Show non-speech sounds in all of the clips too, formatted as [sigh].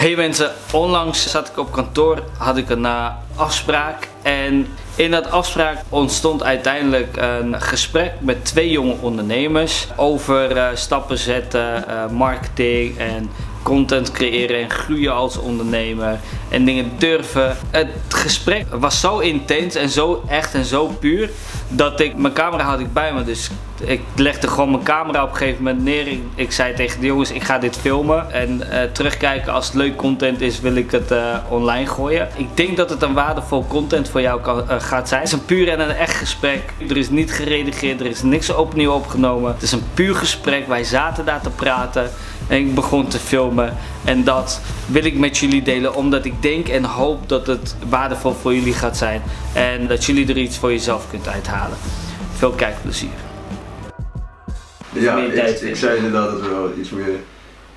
Hey mensen, onlangs zat ik op kantoor, had ik een uh, afspraak en in dat afspraak ontstond uiteindelijk een gesprek met twee jonge ondernemers over uh, stappen zetten, uh, marketing en content creëren en groeien als ondernemer en dingen durven. Het gesprek was zo intens en zo echt en zo puur dat ik, mijn camera had ik bij me dus ik legde gewoon mijn camera op een gegeven moment neer. Ik, zei tegen de jongens, ik ga dit filmen. En uh, terugkijken, als het leuk content is, wil ik het uh, online gooien. Ik denk dat het een waardevol content voor jou uh, gaat zijn. Het is een puur en een echt gesprek. Er is niet geredigeerd, er is niks opnieuw opgenomen. Het is een puur gesprek. Wij zaten daar te praten. En ik begon te filmen. En dat wil ik met jullie delen. Omdat ik denk en hoop dat het waardevol voor jullie gaat zijn. En dat jullie er iets voor jezelf kunt uithalen. Veel kijkplezier. Ja, ik, ik, zei inderdaad dat we wel iets meer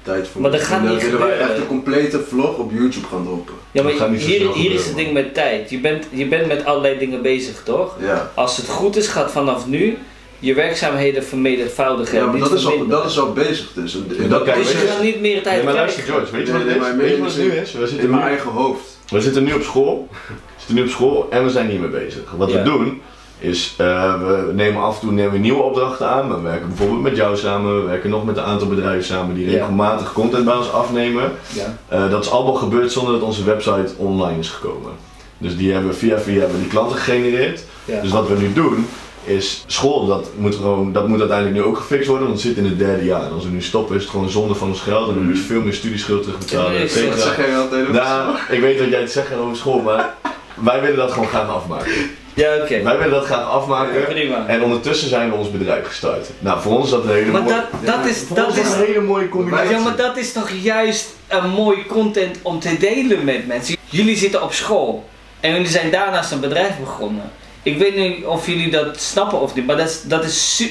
tijd voor Maar dat gaat niet willen wij echt een complete vlog op YouTube gaan droppen. Ja, maar Dat gaat niet zo hier, snel hier is het ding met tijd. Je bent, je bent met allerlei dingen bezig, toch? Ja. Als het goed is, gaat vanaf nu je werkzaamheden vermenigvoudigen. Ja, maar niet dat is, al, dat is al bezig dus. En, en dat Dus dan niet meer tijd Nee, maar krijgen. luister George, weet je wat Nee, het nee, Weet je wat het mijn nu is? We in zitten mijn nu, eigen hoofd. we zitten nu op school. We zitten nu op school en we zijn hiermee bezig. Wat Ja. we doen is, eh, we nemen af en toe nemen we nieuwe opdrachten aan. We werken bijvoorbeeld met jou samen, we werken nog met een aantal bedrijven samen die Ja. regelmatig content bij ons afnemen. Ja. Eh, dat is allemaal gebeurd zonder dat onze website online is gekomen. Dus die hebben via via hebben die klanten gegenereerd. Ja. Dus wat we nu doen is school, dat moet, gewoon, dat moet uiteindelijk nu ook gefixt worden, want het zit in het derde jaar. En als we nu stoppen is het gewoon zonde van ons geld en dan moet je veel meer studieschuld terugbetalen. Ja, zeg jij altijd Nou, ik weet dat jij het zegt over school, maar wij willen dat gewoon graag afmaken. Ja, oké. Wij willen dat graag afmaken. Prima. En ondertussen zijn we ons bedrijf gestart. Nou, voor ons is dat een hele Maar mooie... dat, dat is, voor dat ons is, een hele mooie combinatie. ja, maar dat is toch juist een mooi content om te delen met mensen. Jullie zitten op school en jullie zijn daarnaast een bedrijf begonnen. Ik weet niet of jullie dat snappen of niet, maar dat is, dat is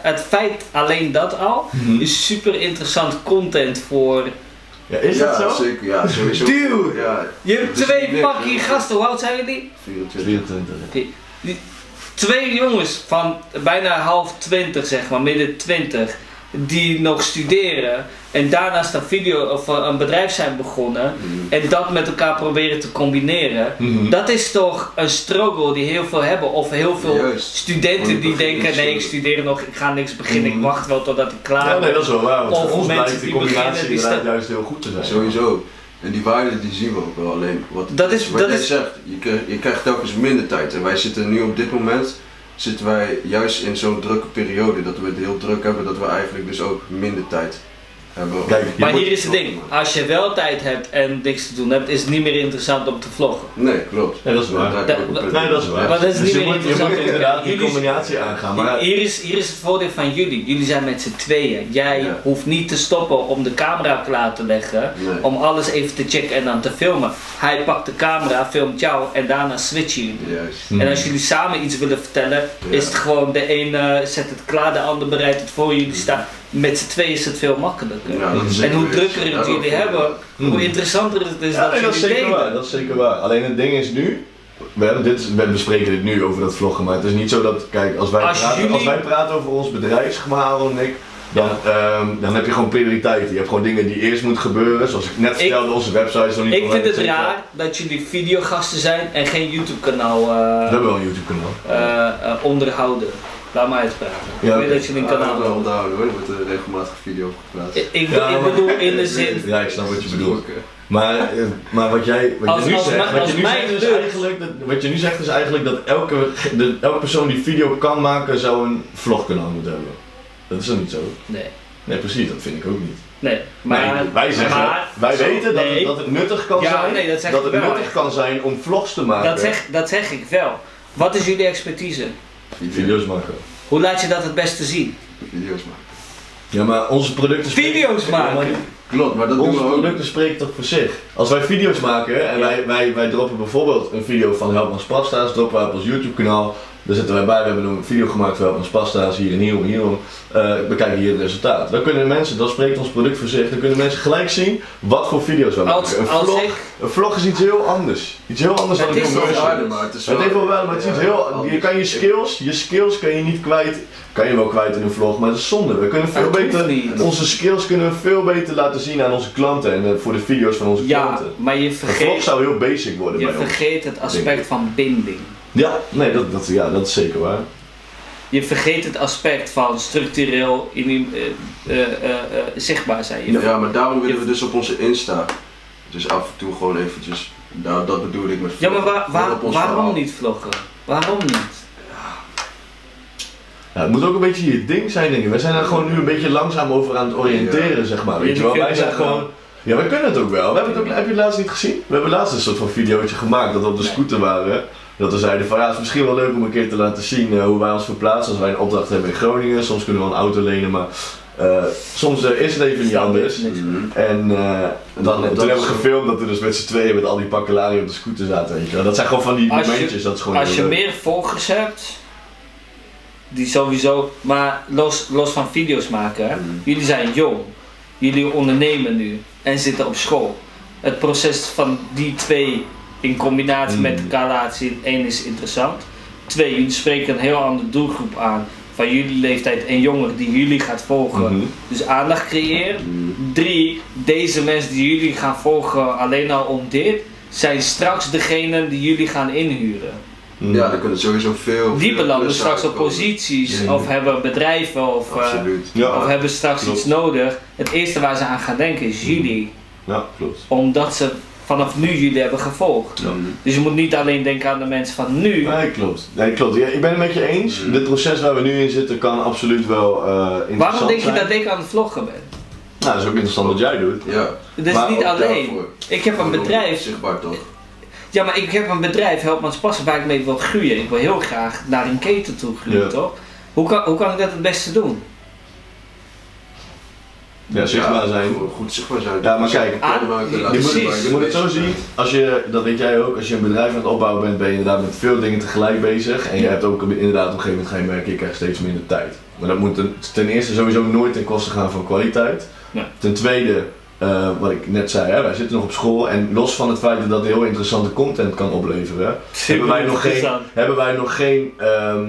het feit alleen dat al Mhm. is super interessant content voor. Ja, is ja, dat zo? zeker. Ja, sowieso. Dude! Ja, Je hebt Dus twee fucking hè? gasten, hoe oud zijn jullie? 24. 24. Die- Twee jongens van bijna half twintig, zeg maar, midden twintig, die nog studeren en daarnaast een video of eh, een bedrijf zijn begonnen Mhm. en dat met elkaar proberen te combineren. Mhm. Dat is toch een struggle die heel veel hebben, of heel veel Juist. studenten die denken: nee, ik studeer nog, ik ga niks beginnen, Mhm. ik wacht wel totdat ik klaar Ja, ben. nee, dat is wel waar. Want Of voor ons mensen blijkt die beginnen, combinatie die inderdaad juist heel goed te zijn. Sowieso. En die waarde die zien we ook wel alleen. Wat, Dat is- wat dat jij is- zegt, je krijgt, je krijgt telkens minder tijd. En wij zitten nu op dit moment, zitten wij juist in zo'n drukke periode. Dat we het heel druk hebben, dat we eigenlijk dus ook minder tijd hebben. Kijk, Maar hier is het ding: als je wel tijd hebt en niks te doen hebt, is het niet meer interessant om te vloggen. Nee, klopt. Nee, dat is waar. Nee, dat is waar. Maar dat is Dus niet meer moet, je interessant. moet inderdaad die combinatie aangaan. Maar Hier is, hier is het voordeel van jullie. Jullie zijn met z'n tweeën. Jij Ja. hoeft niet te stoppen om de camera klaar te leggen. Nee. Om alles even te checken en dan te filmen. Hij pakt de camera, filmt jou en daarna switchen jullie. Juist. Mhm. En als jullie samen iets willen vertellen, is het gewoon de een eh, zet het klaar, de ander bereidt het voor jullie staan. Met z'n tweeën is het veel makkelijker. Ja, dat is en hoe drukker het jullie hebben, hoe interessanter het is Ja, dat nee, dat is jullie zeker delen. waar. Dat is zeker waar. Alleen het ding is nu. We, hebben dit, we bespreken dit nu over dat vloggen, maar het is niet zo dat, kijk, als wij, Als praten, jullie- als wij praten over ons bedrijf, zeg maar, Aaron en ik, dan, ehm, dan heb je gewoon prioriteiten. Je hebt gewoon dingen die eerst moeten gebeuren, zoals ik net vertelde, onze website is nog niet Ik vind het raar dat jullie videogasten zijn en geen YouTube kanaal We eh hebben wel een YouTube kanaal. eh, eh, onderhouden. Laat mij uitpraten. Ja, ik weet dat jullie een kanaal dat wel hebben. onthouden hoor, er wordt een regelmatig video op geplaatst. Ik, ik, Ja, ik maar- bedoel in de zin. Ja, ik snap wat je bedoelt. Maar, eh, maar wat jij wat Als- je nu als zegt, wat je nu zegt is eigenlijk dat, wat je nu zegt is eigenlijk dat elke, de, elke persoon die video kan maken zou een vlogkanaal moeten hebben. Dat is dan niet zo. Nee. Nee, precies, dat vind ik ook niet. Nee. Maar, nee, wij zeggen, maar- wij zo- weten dat, nee, het, dat het nuttig kan Ja, zijn. nee, dat zeg dat het wel, nuttig kan zijn om vlogs te maken. dat, zeg, dat zeg ik wel. Wat is jullie expertise? Video's maken. Hoe laat je dat het beste zien? Video's maken. Ja, maar onze producten spreken- Video's maken? Klopt, maar dat doen Onze we ook. producten spreken toch voor zich. Als wij video's maken en Ja. wij, wij, wij droppen bijvoorbeeld een video van Helpman Spatsta's, droppen wij op ons YouTube kanaal. Daar zitten wij bij, we hebben een video gemaakt voor ons pasta's hier en hierom, hierom. Eh bekijk hier het resultaat. Dan kunnen mensen, dat spreekt ons product voor zich, dan kunnen mensen gelijk zien wat voor video's we maken. Een vlog, ik, een vlog is iets heel anders. Iets heel anders Het dan een commercial. maar het is wel- maar het is Ja, iets heel, anders. je kan je skills, je skills kan je niet kwijt, kan je wel kwijt in een vlog, maar dat is zonde. We kunnen veel beter, onze skills kunnen we veel beter laten zien aan onze klanten en eh, voor de video's van onze ja, klanten. maar je Een vlog vergeet, zou heel basic worden je bij ons. vergeet het aspect van binding. Ja, nee, dat, dat, ja, dat is zeker waar. Je vergeet het aspect van structureel in, eh, eh, eh, zichtbaar zijn. Je- Ja, maar daarom willen we dus op onze Insta. Dus af en toe gewoon eventjes. Nou, dat bedoel ik met Ja, maar waar- vloggen. Waarom verhaal. niet vloggen? Waarom niet? Ja, het moet ook een beetje je ding zijn, denk ik. Wij zijn er gewoon nu een beetje langzaam over aan het oriënteren, zeg maar. Weet je wel, wij zijn gewoon. Ja, wij kunnen het ook wel. We hebben het ook, heb je het laatst niet gezien? We hebben laatst een soort van videootje gemaakt dat we op de scooter waren. Dat we zeiden van ja, het is misschien wel leuk om een keer te laten zien eh, hoe wij ons verplaatsen als wij een opdracht hebben in Groningen. Soms kunnen we een auto lenen, maar eh, soms eh, is het even niet anders. Mhm. En eh, dan, toen hebben we gefilmd dat we dus met z'n tweeën met al die pakkelari op de scooter zaten. Weet je. Dat zijn gewoon van die Als je- momentjes, dat is gewoon Als je leuk. meer volgers hebt, die sowieso, maar los, los van video's maken, hè? Mhm. jullie zijn jong, jullie ondernemen nu en zitten op school. Het proces van die twee in combinatie met elkaar laten zien, één is interessant. Twee, jullie spreken een heel andere doelgroep aan van jullie leeftijd en jonger die jullie gaat volgen. Mhm. Dus aandacht creëren. Mhm. Drie, deze mensen die jullie gaan volgen alleen al om dit, zijn straks degene die jullie gaan inhuren. Ja, dan kunnen sowieso veel. Die belanden straks op posities Ja. of hebben bedrijven of, eh, Absoluut. Ja. of hebben straks Klopt. iets nodig. Het eerste waar ze aan gaan denken is jullie. ja, klopt. Omdat ze vanaf nu jullie hebben gevolgd. Dus je moet niet alleen denken aan de mensen van nu. Nee, klopt. Nee, klopt. Ja, ik ben het met je eens. Mm. Dit proces waar we nu in zitten kan absoluut wel eh interessant Waarom denk je dat ik aan het vloggen ben? Nou, dat is ook interessant wat jij doet. Ja. Het is Maar niet alleen. daarvoor. Ik heb een bedrijf. Zichtbaar toch? Ja, maar ik heb een bedrijf, Helpmans Passen, waar ik mee wil groeien. Ik wil heel graag naar een keten toe groeien, Ja. toch? Hoe kan, hoe kan ik dat het beste doen? Ja, zichtbaar zijn. Goed, goed zichtbaar zijn. Ja, maar kijk, Ah, je moet, je het zo zien, als je, dat weet jij ook, als je een bedrijf aan het opbouwen bent, ben je inderdaad met veel dingen tegelijk bezig. En je hebt ook inderdaad op een gegeven moment ga je merken, je krijgt steeds minder tijd. Maar dat moet ten, eerste sowieso nooit ten koste gaan van kwaliteit. Ja. Ten tweede, eh, wat ik net zei, hè, wij zitten nog op school en los van het feit dat dat heel interessante content kan opleveren, hebben wij nog geen, hebben wij nog geen ehm,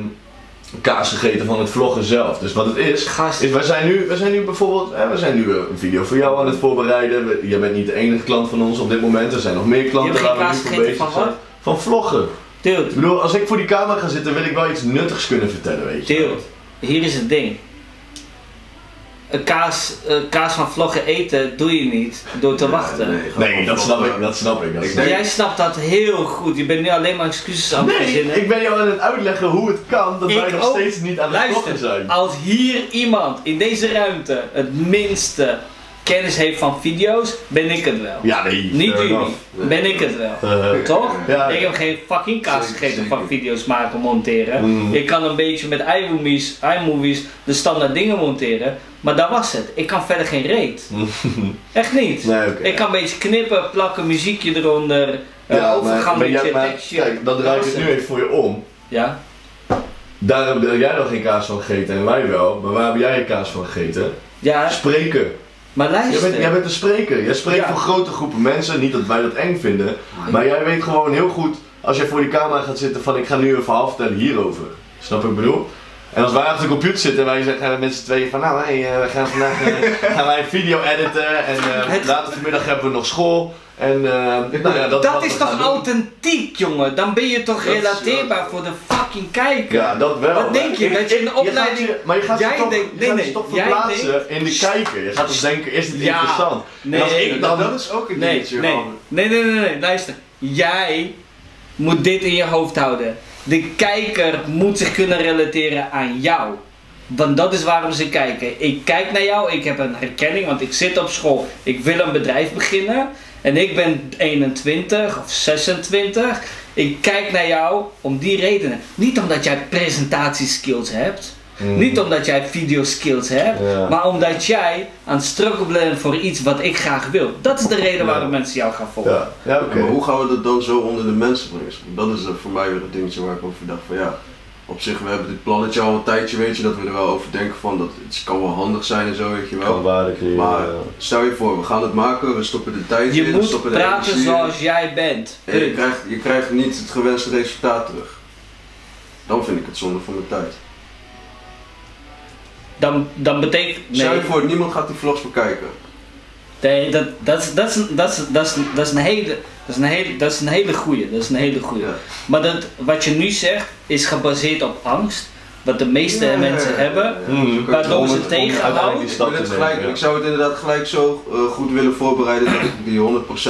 kaas gegeten van het vloggen zelf. Dus wat het is, Gast, is, wij, zijn nu, wij zijn nu bijvoorbeeld, hè, we zijn nu een video voor jou aan het voorbereiden. We- Jij bent niet de enige klant van ons op dit moment. Er zijn nog meer je klanten waar we nu voor bezig van zijn. wat? Van vloggen. Dude, Ik bedoel, als ik voor die camera ga zitten, wil ik wel iets nuttigs kunnen vertellen, weet je. dude, hier is het ding. Een kaas, eh, kaas van vloggen eten doe je niet door te wachten. Nee, dat snap ik, dat snap ik. Dat Ik snap denk- Jij snapt dat heel goed. Je bent nu alleen maar excuses aan het Nee, verzinnen. ik ben jou aan het uitleggen hoe het kan dat Ik wij nog ook. steeds niet aan het vloggen Luister, zijn. als hier iemand in deze ruimte het minste kennis heeft van video's, ben ik het wel. Ja, nee. Niet jullie, ben ik het wel. Eh, Toch? Ja. Ik heb geen fucking kaas gegeten van video's maken, monteren. Mm. Ik kan een beetje met iMovies, iMovies de standaard dingen monteren. Maar dat was het. Ik kan verder geen reet. [laughs] Echt niet. nee. Ik kan een beetje knippen, plakken, muziekje eronder. eh, Ja, overgang maar, maar, met jij- je maar tekstje. kijk, dan draai ik Dat het nu even voor je om. Ja? Daar heb jij nog geen kaas van gegeten en wij wel, maar waar heb jij je kaas van gegeten? Ja, Spreken. Maar Jij bent, jij bent een spreker. Jij spreekt Ja. voor grote groepen mensen. Niet dat wij dat eng vinden. Maar jij weet gewoon heel goed, als jij voor die camera gaat zitten, van ik ga nu een verhaal vertellen hierover. Snap ik bedoel? En als wij achter de computer zitten en wij zeggen met z'n tweeën van nou, hey, eh, we gaan vandaag eh, [laughs] gaan wij een video editen en eh, Het- later vanmiddag hebben we nog school. En nou ja, dat, Dat is toch doen. authentiek, jongen? Dan ben je toch Dat is- relateerbaar voor de fucking kijker? Ja, dat wel. Wat denk je, dat je een gaat opleiding- je- maar je gaat Jij toch, denkt- nee, nee, toch verplaatsen in de kijker. Je gaat dus denken, is dit Ja. interessant? Nee, als ik dan... Dat is ook een nee, dingetje. nee, nee, nee, nee, nee, luister. Jij moet dit in je hoofd houden. De kijker moet zich kunnen relateren aan jou. Want dat is waarom ze kijken. Ik kijk naar jou, ik heb een herkenning, want ik zit op school. Ik wil een bedrijf beginnen. En ik ben 21 of 26. Ik kijk naar jou om die redenen. Niet omdat jij presentatieskills hebt. Mhm. Niet omdat jij videoskills hebt. Ja. Maar omdat jij aan het struggelen bent voor iets wat ik graag wil. Dat is de reden waarom mensen jou gaan volgen. Ja, ja oké. Maar hoe gaan we dat dan zo onder de mensen brengen? Dat is voor mij weer het dingetje waar ik over dacht van ja. op zich, we hebben dit plannetje al een tijdje, weet je, dat we er wel over denken van dat het kan wel handig zijn en zo, weet je Kan wel. waarde creëren. Maar ja. stel je voor, we gaan het maken, we stoppen de tijd Je in, we moet stoppen de praten energie in. zoals jij bent. En je krijgt, je krijgt niet het gewenste resultaat terug. Dan vind ik het zonde van mijn tijd. Dan, dan betekent... Stel Nee, je voor, niemand gaat die vlogs bekijken. nee dat, dat, is- dat, is, dat, is, dat, is, dat is een hele... Dat is een hele, dat is een hele goeie, dat is een hele goeie. Ja. Maar dat, wat je nu zegt is gebaseerd op angst, wat de meeste Ja, mensen ja, hebben. kan je Waardoor ze tegenhouden. Ik, wil het gelijk, ik zou het inderdaad gelijk zo eh, goed willen voorbereiden dat ik die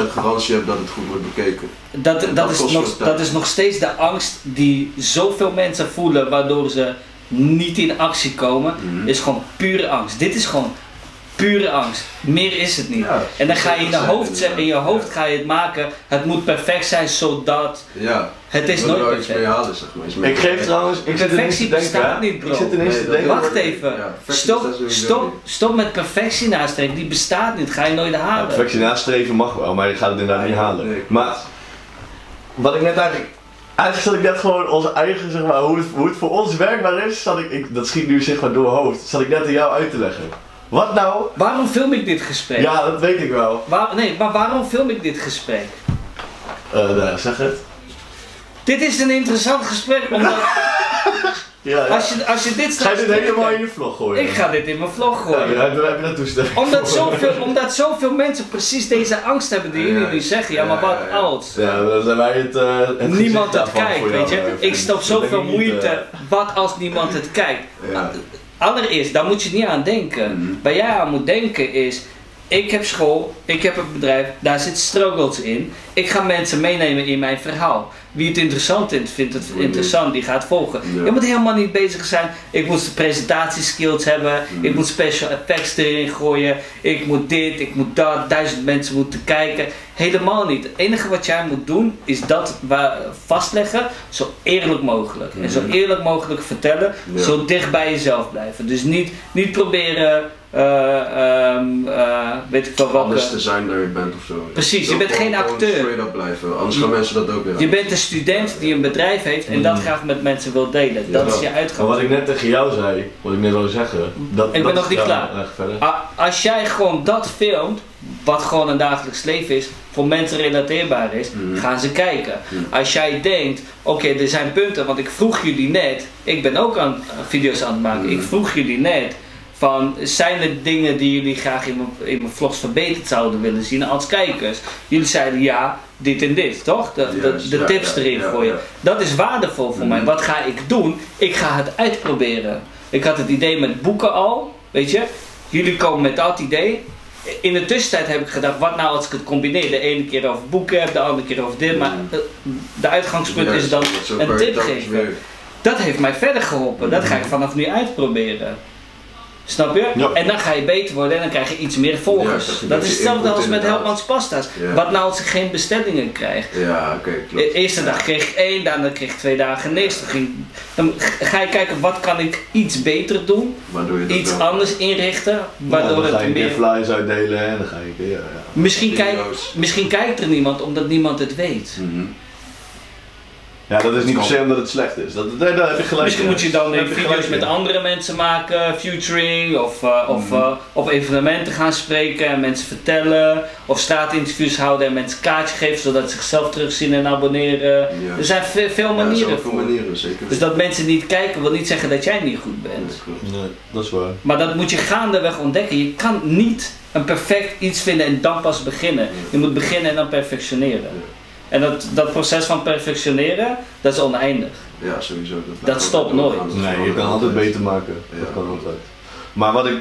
100% garantie heb dat het goed wordt bekeken. Dat, dat, Dat is nog, dat is nog steeds de angst die zoveel mensen voelen, waardoor ze niet in actie komen. Mhm. Is gewoon pure angst. Dit is gewoon pure angst. Meer is het niet. Ja, En dan ga je in, de dat hoofd, zijn zeggen- in je hoofd ga je het maken. Het moet perfect zijn zodat. Ja, Het is nooit mee perfect. halen, zeg maar. Mee Ik geef trouwens, ik zit Perfectie denken. bestaat niet, bro. Ik zit ineens Nee, te dat- denken. Wacht even. Stop, stop, stop met perfectie nastreven. Die bestaat niet. Ga je nooit Ja, halen. perfectie nastreven mag wel, maar je gaat het inderdaad niet halen. Nee, maar wat ik net eigenlijk. Eigenlijk net gewoon onze eigen, zeg maar, hoe het, hoe het voor ons werkbaar is, zat ik, ik, dat schiet nu zeg maar door mijn hoofd, zat ik net aan jou uit te leggen. Wat nou? Waarom film ik dit gesprek? Ja, dat weet ik wel. Waar- nee, maar waarom film ik dit gesprek? Eh, nou, zeg het. Dit is een interessant gesprek, omdat [laughs] Ja, ja. als je, als je dit Ga je straks dit helemaal in je vlog gooien? Ik ga dit in mijn vlog Ja, gooien. je- heb je dat toestemming? Omdat voor? zoveel, omdat zoveel mensen precies deze angst hebben die jullie Ja, nu zeggen. Ja, maar ja, wat ja, ja. als? Ja, dan zijn wij het, het Niemand het kijkt, weet je. eh, Ik stop zoveel niet, moeite. eh. Wat als niemand het kijkt? Ja. Allereerst, daar moet je niet aan denken. Mhm. Waar jij aan moet denken is, ik heb school, ik heb een bedrijf, daar zit struggles in. Ik ga mensen meenemen in mijn verhaal. Wie het interessant vindt, vindt het interessant, die gaat volgen. Ja. Je moet helemaal niet bezig zijn, ik moet de presentatieskills hebben, Mhm. ik moet special effects erin gooien, ik moet dit, ik moet dat, duizend mensen moeten kijken. Helemaal niet. Het enige wat jij moet doen, is dat vastleggen, zo eerlijk mogelijk. En zo Mhm. eerlijk mogelijk vertellen, Ja. zo dicht bij jezelf blijven. Dus niet, niet proberen, eh, ehm, eh, weet ik wel Anders welke. te zijn daar je bent of zo. Precies, je bent geen acteur. anders gaan mensen dat ook weer Je bent een student die een bedrijf heeft en dat Mm. graag met mensen wil delen. Dat is je Maar uitgang. wat ik net tegen jou zei, wat ik net wil zeggen, dat, ben dat nog niet klaar. Als jij gewoon dat filmt, wat gewoon een dagelijks leven is, voor mensen relateerbaar is, Mhm. gaan ze kijken. Mhm. Als jij denkt, oké, er zijn punten, want ik vroeg jullie net, ik ben ook aan video's aan het maken, ik vroeg jullie net, van zijn er dingen die jullie graag in mijn, in mijn vlogs verbeterd zouden willen zien als kijkers? Jullie zeiden ja, dit en dit, toch? De, de, de tips erin gooien. ja. Dat is waardevol voor Mhm. mij. Wat ga ik doen? Ik ga het uitproberen. Ik had het idee met boeken al, weet je. Jullie komen met dat idee. In de tussentijd heb ik gedacht, wat nou als ik het combineer? De ene keer over boeken heb, de andere keer over dit. Maar Mhm. eh, de uitgangspunt is dan een je tip geven. Dat heeft mij verder geholpen. Dat ga ik vanaf nu uitproberen. Snap je? Ja. En dan ga je beter worden en dan krijg je iets meer Ja, volgers. dat is hetzelfde als met. Helmans Pasta's. Ja. Wat nou als ik geen bestellingen krijg? Ja, oké, klopt. eerste dag kreeg ik één, daarna kreeg ik twee dagen niks. Dan, ging, dan ga je kijken, wat kan ik iets beter doen? Waardoor je Iets wel- anders inrichten, waardoor dan ga je het meer... flyers uitdelen en dan ga je ja. Misschien, kijkt misschien kijkt er niemand omdat niemand het weet. Mhm. Ja, dat is niet per se omdat het slecht is. Dat, daar, daar heb je gelijk Misschien in. moet je dan je video's met andere mensen maken, featuring, of, eh, of Mhm. eh, op evenementen gaan spreken en mensen vertellen. Of straatinterviews houden en mensen kaartje geven zodat ze zichzelf terugzien en abonneren. Ja. Er zijn ve- veel Ja, er manieren zijn veel manieren, zeker. Dus dat mensen niet kijken wil niet zeggen dat jij niet goed bent. Ja. Nee, dat is waar. Maar dat moet je gaandeweg ontdekken. Je kan niet een perfect iets vinden en dan pas beginnen. Je moet beginnen en dan perfectioneren. En dat, dat proces van perfectioneren, dat is oneindig. Ja, sowieso. Dat, Dat stopt nooit. Nee, je kan altijd beter maken. Ja. Dat kan altijd. Maar wat ik...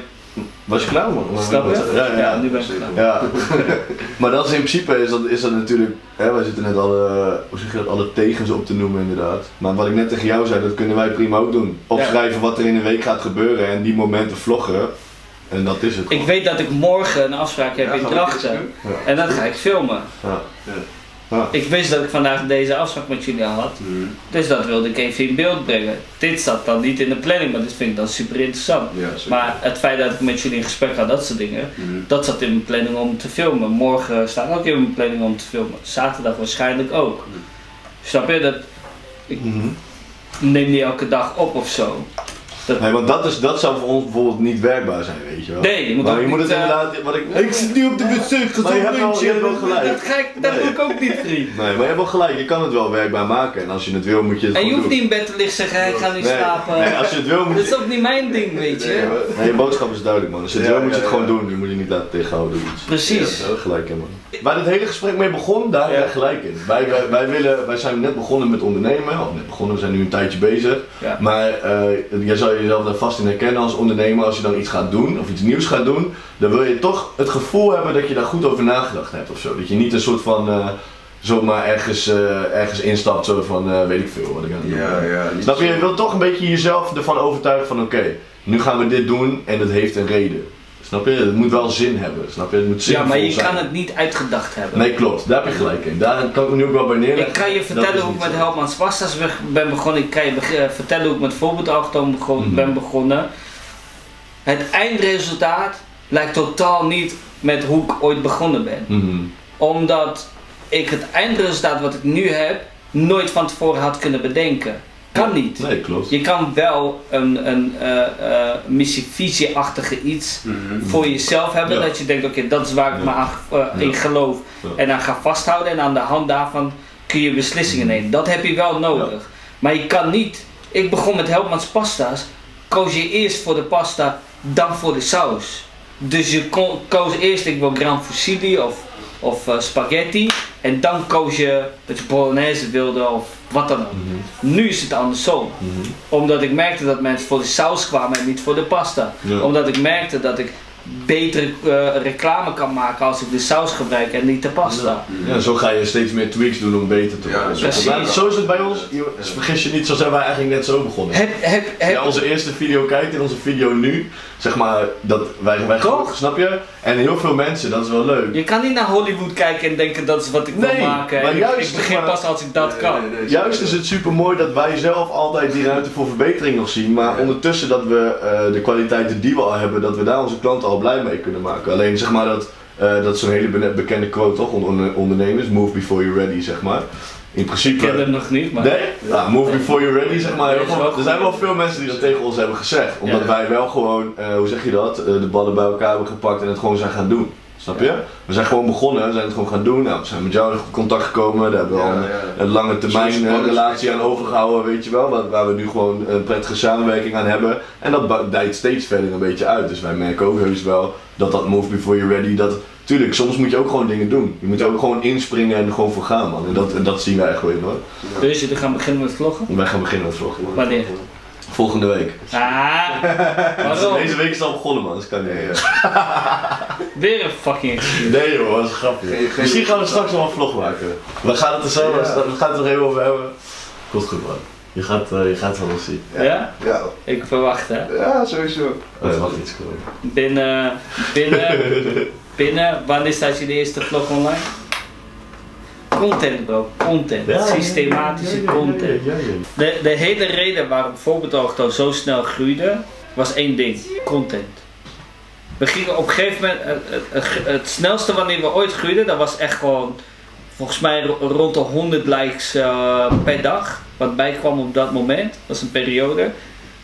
Was je klaar man? Snap je? Ja, ja, ja. nu ben ik zeker. klaar. Ja, [laughs] maar dat is in principe is dat, is dat natuurlijk, hè, wij zitten net alle, hoe zeg je dat, alle tegens op te noemen inderdaad. Maar wat ik net tegen jou zei, dat kunnen wij prima ook doen. Opschrijven wat er in een week gaat gebeuren en die momenten vloggen. En dat is het. Ik weet dat ik morgen een afspraak heb Ja, in Drachten. Ja. En dat ga ik filmen. Ik wist dat ik vandaag deze afspraak met jullie had. Mhm. Dus dat wilde ik even in beeld brengen. Dit zat dan niet in de planning, maar dit vind ik dan super interessant. Ja. Maar het feit dat ik met jullie in gesprek ga, dat soort dingen. Mhm. Dat zat in mijn planning om te filmen. Morgen staat ook in mijn planning om te filmen. Zaterdag waarschijnlijk ook. Mhm. Snap je? Dat, Mhm. neem die elke dag op of zo. Nee, want dat, is, dat zou voor ons bijvoorbeeld niet werkbaar zijn, weet je wel. Nee, je moet maar je moet niet, het eh, inderdaad, wat ik... Ik zit nu op de wc, Maar je hebt wel- je hebt wel gelijk. Dat, ga ik, dat Nee. doe ik ook niet, vriend. Nee, maar je hebt wel gelijk, je kan het wel werkbaar maken en als je het wil moet je het En je hoeft doen. niet in bed te liggen zeggen, ik ga nu Nee, slapen. nee, als je het wil moet [laughs] Dat je... is ook niet mijn ding, weet je. Nee, je boodschap is duidelijk man, als je het Ja, wil moet je ja, het gewoon ja. doen, je moet je niet laten tegenhouden door iets. Precies. Ja, gelijk in man. Waar dit hele gesprek mee begon, daar heb je gelijk in. Wij, wij, wij, willen, wij zijn net begonnen met ondernemen, of net begonnen, we zijn nu een tijdje bezig. Ja. Maar eh jij zou jezelf daar vast in herkennen als ondernemer. Als je dan iets gaat doen of iets nieuws gaat doen, dan wil je toch het gevoel hebben dat je daar goed over nagedacht hebt of zo. Dat je niet een soort van eh, zomaar ergens, eh, ergens instapt, zo van eh, weet ik veel wat ik aan het doen Ja, ben. ja. Snap je? Je wilt toch een beetje jezelf ervan overtuigen van oké, nu gaan we dit doen en dat heeft een reden. Snap je? Het moet wel zin hebben. Snap je? Het moet Ja, zinvol maar je zijn. kan het niet uitgedacht hebben. Nee, klopt. Daar heb je gelijk in. Daar kan ik me nu ook wel bij neerleggen. Ik kan je vertellen hoe ik met zo. Helpmans Pasta's be- ben begonnen. Ik kan je vertellen hoe ik met voorbeeldachtoon begon, Mhm. ben begonnen. Het eindresultaat lijkt totaal niet met hoe ik ooit begonnen ben. Mhm. Omdat ik het eindresultaat wat ik nu heb nooit van tevoren had kunnen bedenken. Kan niet. Nee, klopt. Je kan wel een, een eh, eh, missie-visie-achtige iets Mhm. voor jezelf hebben. Ja. Dat je denkt, oké, dat is waar ik Ja. me aan, eh, in geloof. Ja. En aan ga vasthouden. En aan de hand daarvan kun je beslissingen nemen. Dat heb je wel nodig. Maar je kan niet. Ik begon met Helpmans pasta's. Koos je eerst voor de pasta, dan voor de saus. Dus je kon, koos eerst, ik wil gran fusilli of, of eh, spaghetti. En dan koos je dat je bolognese wilde of wat dan ook. Mhm. Nu is het andersom. Mhm. Omdat ik merkte dat mensen voor de saus kwamen en niet voor de pasta. Ja. Omdat ik merkte dat ik betere eh, reclame kan maken als ik de saus gebruik en niet de pasta. Ja, zo ga je steeds meer tweaks doen om beter te Ja, worden. precies. Maar Zo is het bij ons. Je- Vergis je niet, zo zijn wij eigenlijk net zo begonnen. Heb, heb, Als heb, je onze eerste video kijkt in onze video nu, zeg maar, dat wij, wij Toch? snap je? En heel veel mensen, dat is wel leuk. Je kan niet naar Hollywood kijken en denken dat is wat ik wil Nee, maken. maar juist, ik begin maar- pas als ik dat Nee, kan. nee, nee, Juist is het super mooi dat wij zelf altijd die ruimte voor verbetering nog zien, maar Ja. ondertussen dat we eh, de kwaliteiten die we al hebben, dat we daar onze klanten al blij mee kunnen maken. Alleen zeg maar dat, eh, dat is zo'n hele bekende quote toch, onder onder- ondernemers, move before you're ready zeg maar. In Ik principe... ken hem nog niet, maar... Nee? Ja, move before you're ready, zeg maar. Heel er zijn wel veel mensen die dat tegen ons hebben gezegd. Omdat Ja. wij wel gewoon, eh, hoe zeg je dat, eh, de ballen bij elkaar hebben gepakt en het gewoon zijn gaan doen. Snap je? We zijn gewoon begonnen, we zijn het gewoon gaan doen. Nou, we zijn met jou in contact gekomen, daar hebben we Ja, al een, ja. een lange termijn eh, spannend relatie aan overgehouden, weet je wel. Waar, waar we nu gewoon een prettige samenwerking aan hebben. En dat dijt steeds verder een beetje uit. Dus wij merken ook heus wel dat dat move before you're ready, dat... Tuurlijk, soms moet je ook gewoon dingen doen. Je moet ook gewoon inspringen en er gewoon voor gaan, man. En dat, en dat zien wij echt wel in, hoor. Dus jullie gaan beginnen met vloggen? Wij gaan beginnen met vloggen. Wanneer? Volgende week. Ah, [laughs] waarom? Deze week is het al begonnen man, dus kan niet. [laughs] Weer een fucking excuse. Nee joh, dat is een grapje. Geen- geen- Misschien gaan we straks nog een vlog maken. We gaan het er zo, Ja. we gaan het er even over hebben. Komt goed man. Je gaat, eh, je gaat het wel zien. Ja? Ja, Ik verwacht hè. ja, sowieso. Oh, wacht iets gewoon. Binnen, binnen, [laughs] binnen, wanneer staat je de eerste vlog online? Content bro, content. Systematische content. De, de hele reden waarom Voorbedacht zo snel groeide, was één ding. Content. We gingen op een gegeven moment, het, het, het- het snelste wanneer we ooit groeiden, dat was echt gewoon, volgens mij ro- rond de 100 likes eh, per dag. Wat bijkwam op dat moment, dat is een periode.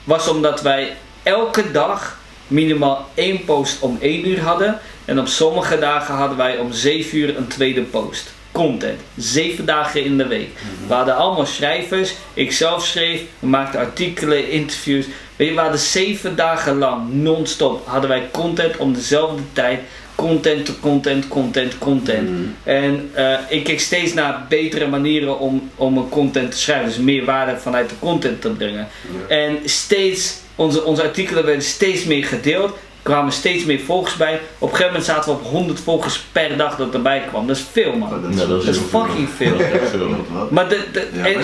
Was omdat wij elke dag minimaal één post om 1 uur hadden. En op sommige dagen hadden wij om 7 uur een tweede post. Content. Zeven dagen in de week. We hadden allemaal schrijvers. Ik zelf schreef. We maakten artikelen, interviews. Weet je, we hadden zeven dagen lang non-stop hadden wij content om dezelfde tijd. Content, content, content, content. En eh, ik keek steeds naar betere manieren om, om een content te schrijven. Dus meer waarde vanuit de content te brengen. En steeds, onze, onze artikelen werden steeds meer gedeeld. Er kwamen steeds meer volgers bij. Op een gegeven moment zaten we op 100 volgers per dag dat erbij kwam. Dat is veel man. Oh, Ja, dat Dat is fucking veel. Dat is? Maar de, de, Ja, en,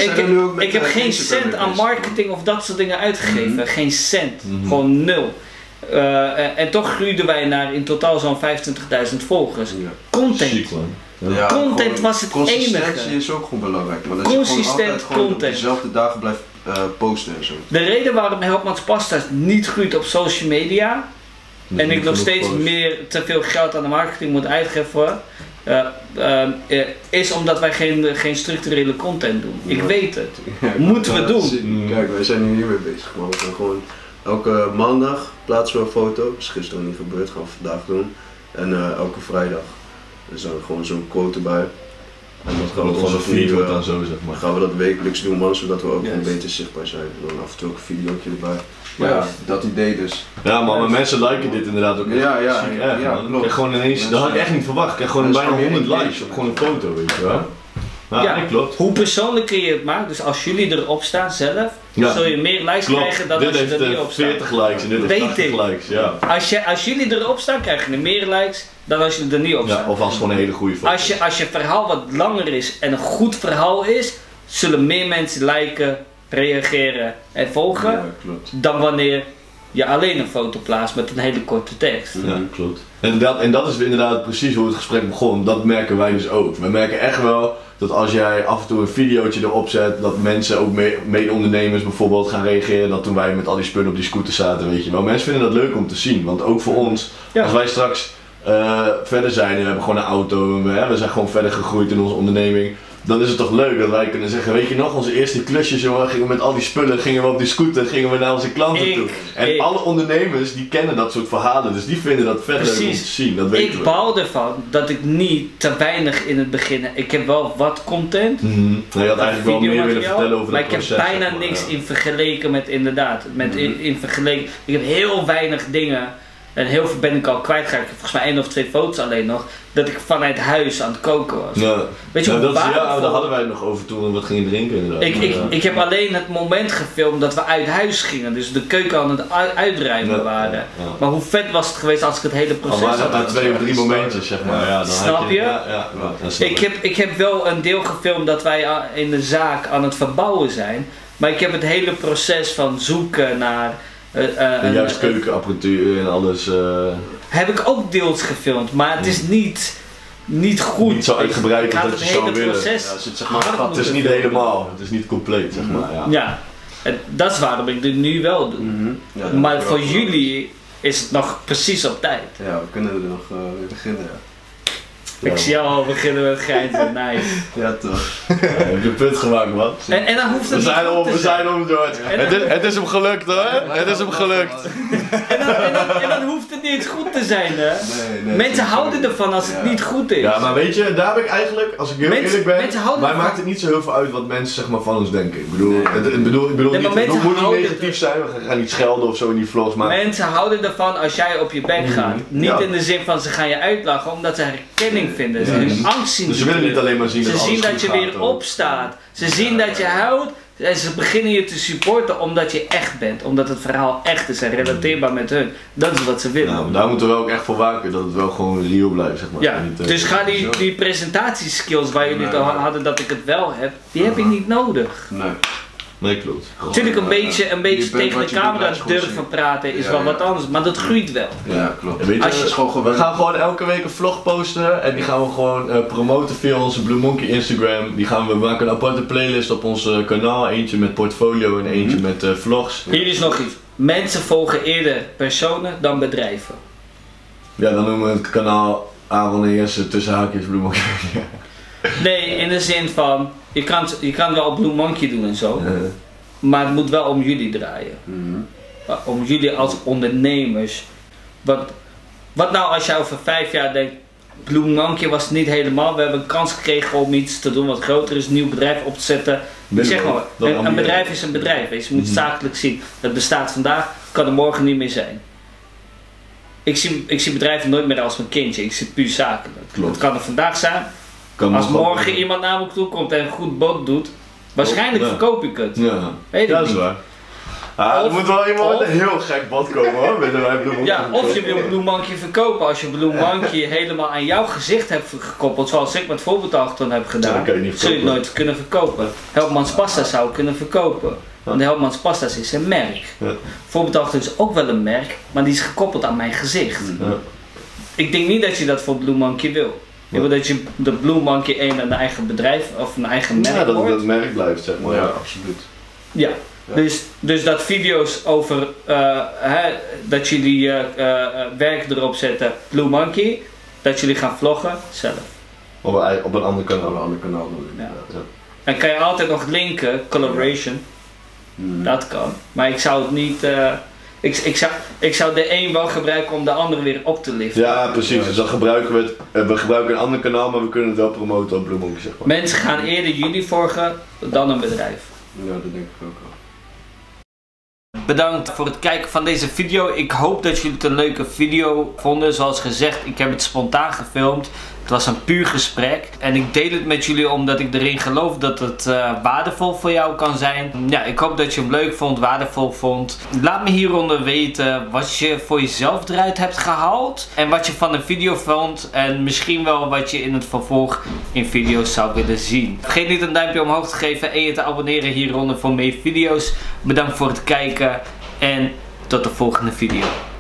we ik, heb, ik geen cent aan marketing of dat soort dingen uitgegeven. Geen cent. Mhm. Gewoon nul. Eh, en, en toch groeiden wij naar in totaal zo'n 25.000 volgers. Ja. Content. Ja, Content was het Consistentie enige. is ook gewoon belangrijk. Dat je gewoon Consistent op content. dezelfde dagen blijft eh, posten en zo. De reden waarom Helpmans Pasta's niet groeit op social media en ik nog steeds meer te veel geld aan de marketing moet uitgeven, eh, eh, eh, is omdat wij geen, geen structurele content doen. Ik Ja. weet het. [laughs] Ja, ik Moeten we het doen. zien. Mm. Kijk, wij zijn hier niet mee bezig, maar we gaan gewoon elke maandag plaatsen we een foto. Dat is gisteren niet gebeurd, gaan we vandaag doen. En eh, elke vrijdag. Dus dan gewoon zo'n quote erbij. En dat gaan we Gewoon onze feed nu, wordt eh, dan zo, zeg maar. gaan we dat wekelijks doen, man, zodat we ook Juist. beter zichtbaar zijn. En dan af en toe ook een videootje erbij. Ja, dat idee dus. Ja, maar mensen liken dit inderdaad ook echt Ja, ja, ziek ja, ja, klopt. krijg gewoon ineens, dat had ik echt niet verwacht. Ik krijg gewoon bijna gaan 100 meer likes op gewoon een foto, weet je wel. Ja, Ja. nee, klopt. Hoe persoonlijker je het maakt, dus als jullie erop staan zelf, Ja. zul je meer likes krijgen dan dit als je er niet eh, op staat. 40 likes en dit heeft Weet 80 ik. likes, ja. Als, je, als jullie erop staan, krijg je meer likes dan als je er niet op ja. staat. Of als het gewoon een hele goede foto Als je, als je verhaal wat langer is en een goed verhaal is, zullen meer mensen liken, reageren en volgen Ja, klopt. dan wanneer je alleen een foto plaatst met een hele korte tekst. Ja, klopt. En dat, en dat is inderdaad precies hoe het gesprek begon. Dat merken wij dus ook. We merken echt wel dat als jij af en toe een videootje erop zet, dat mensen, ook me- mede-ondernemers bijvoorbeeld, gaan reageren. Dat toen wij met al die spullen op die scooter zaten, weet je wel. Mensen vinden dat leuk om te zien. Want ook voor ons, Ja. als wij straks eh, verder zijn en we hebben gewoon een auto en we, hè, we zijn gewoon verder gegroeid in onze onderneming. Dan is het toch leuk dat wij kunnen zeggen, weet je nog, onze eerste klusjes jongen, gingen we met al die spullen, gingen we op die scooter, gingen we naar onze klanten Ik- toe. En ik- alle ondernemers die kennen dat soort verhalen, dus die vinden dat vet leuk om te Precies. zien, dat weten Ik we. baal ervan dat ik niet te weinig in het begin. Ik heb wel wat content. Mhm. Nou, je had eigenlijk wel meer willen vertellen over maar dat ik heb proces. bijna maar, niks ja. Mhm. in vergeleken met inderdaad. Met in, in vergeleken. Ik heb heel weinig dingen. En heel veel ben ik al kwijtgeraakt. Volgens mij één of twee foto's alleen nog. Dat ik vanuit huis aan het koken was. Ja. Weet je Ja, hoe dat is, ja, daar hadden wij het nog over toen we wat gingen drinken inderdaad. Ik, ik, ik heb alleen het moment gefilmd dat we uit huis gingen. Dus de keuken aan het uitruimen waren. Maar hoe vet was het geweest als ik het hele proces het had maar twee of drie momentjes, zeg maar. Ja, dan Snap je? Ja, snap Ik heb, ik heb wel een deel gefilmd dat wij a- in de zaak aan het verbouwen zijn. Maar ik heb het hele proces van zoeken naar. eh, eh, De een- juiste een- keukenapparatuur en alles. eh, heb ik ook deels gefilmd, maar het is niet, niet goed. Niet zo uitgebreid als dat het je zou hele willen. proces. Ja, zit zeg maar het is niet filmen. helemaal, het is niet compleet, zeg maar. Ja. Ja, en dat is waarom ik dit nu wel doe. Mhm. Ja, maar voor jullie is het nog precies op tijd. Ja, we kunnen er nog eh, mee beginnen. Ja, Ik zie jou al beginnen met grijnzen, nice. ja toch. Ja, heb je een punt gemaakt, man. En, en dan hoeft We het niet zijn goed om, te we zijn. om, George. Het is, het is hem gelukt hoor. Het is hem gelukt. En dan, en, dan, en dan hoeft het niet goed te zijn, hè. Nee, nee. Mensen houden ervan als het niet goed is. Ja, maar weet je, daar heb ik eigenlijk, als ik heel Mensen- eerlijk ben, mensen houden mij maakt het niet zo heel veel uit wat mensen zeg maar, van ons denken. Ik bedoel, Nee. het, ik bedoel, ik bedoel Nee, niet, het moet niet negatief het- zijn, we gaan niet schelden of zo in die vlogs, maar Mensen houden ervan als jij op je bek gaat. Mhm. Niet Ja. in de zin van ze gaan je uitlachen, omdat ze herkenning vinden. Ze Ja. hun angst zien. dus ze willen niet alleen maar zien Ze dat zien alles dat je weer opstaat. Ze zien dat je huilt. En ze beginnen je te supporten omdat je echt bent. Omdat het verhaal echt is en relateerbaar met hun. Dat is wat ze willen. Nou, daar moeten we ook echt voor waken, dat het wel gewoon real blijft, zeg maar. ja, niet, eh, dus ga die, die presentatieskills waar jullie het al hadden dat ik het wel heb, die heb je niet nodig. Nee. Nee, klopt. Natuurlijk een eh, beetje, een je beetje tegen de camera durven praten is Ja, wel ja. wat anders. Maar dat groeit wel. Ja, klopt. En weet je, Als je- is gewoon we gaan gewoon elke week een vlog posten en die gaan we gewoon eh, promoten via onze Blue Monkey Instagram. Die gaan we, we maken een aparte playlist op ons eh, kanaal, eentje met portfolio en eentje Mhm. met eh, vlogs. Hier is nog iets. Mensen volgen eerder personen dan bedrijven. Ja, dan noemen we het kanaal Aaron en Jesse tussen haakjes Blue Monkey. Nee, in de zin van, je kan, je kan wel Blue Monkey doen en zo. Maar het moet wel om jullie draaien. Mhm. Om jullie als ondernemers. Wat, wat nou als je over vijf jaar denkt, Blue Monkey was het niet helemaal. We hebben een kans gekregen om iets te doen wat groter is, een nieuw bedrijf op te zetten. Binnen zeg maar, een, bedrijf is een bedrijf. weet Je Je moet Mhm. zakelijk zien. Het bestaat vandaag, kan er morgen niet meer zijn. Ik zie, ik zie bedrijven nooit meer als mijn kindje. Ik zie puur zakelijk. Klopt. Het kan er vandaag zijn. Kan Als wel- morgen iemand naar me toe komt en een goed bod doet, waarschijnlijk Ja. verkoop ik het. Ja, Weet ik ja dat is waar. Ah, er moet wel iemand met een heel gek bad komen hoor, willen wij Blue Ja, of je wil Blue Monkey verkopen. Als je Blue Monkey [laughs] helemaal aan jouw gezicht hebt gekoppeld, zoals ik met voorbeeldachtergrond heb gedaan, zul je het nooit kunnen verkopen. Helpmans Pasta zou kunnen verkopen. Want de Helpmans Pasta's is een merk. Ja. Is ook wel een merk, maar die is gekoppeld aan mijn gezicht. Ja. Ik denk niet dat je dat voor Blue Monkey wil. Je wil dat je de Blue Monkey een een eigen bedrijf of een eigen merk Ja, dat het dat merk blijft zeg maar. Ja, Ja. absoluut. Ja, Ja. Dus, dus dat video's over eh, hè, dat jullie eh, eh, eh, werk erop zetten, Blue Monkey, dat jullie gaan vloggen zelf. Op een, op een ander Kan kanaal. op een ander kanaal doen. Ja. Dan kan je altijd nog linken, collaboration. Mhm. Dat kan. Maar ik zou het niet. Ik, ik, zou, ik zou de een wel gebruiken om de andere weer op te liften. Ja, precies. Dus dan gebruiken we het. eh, We gebruiken een ander kanaal, maar we kunnen het wel promoten op Bloemonk, zeg maar. Mensen gaan eerder jullie volgen dan een bedrijf. Ja, dat denk ik ook wel. Bedankt voor het kijken van deze video. Ik hoop dat jullie het een leuke video vonden. Zoals gezegd, ik heb het spontaan gefilmd. Het was een puur gesprek. En ik deel het met jullie omdat ik erin geloof dat het eh, waardevol voor jou kan zijn. Ja, ik hoop dat je hem leuk vond, waardevol vond. Laat me hieronder weten wat je voor jezelf eruit hebt gehaald. En wat je van de video vond. En misschien wel wat je in het vervolg in video's zou willen zien. Vergeet niet een duimpje omhoog te geven en je te abonneren hieronder voor meer video's. Bedankt voor het kijken en tot de volgende video.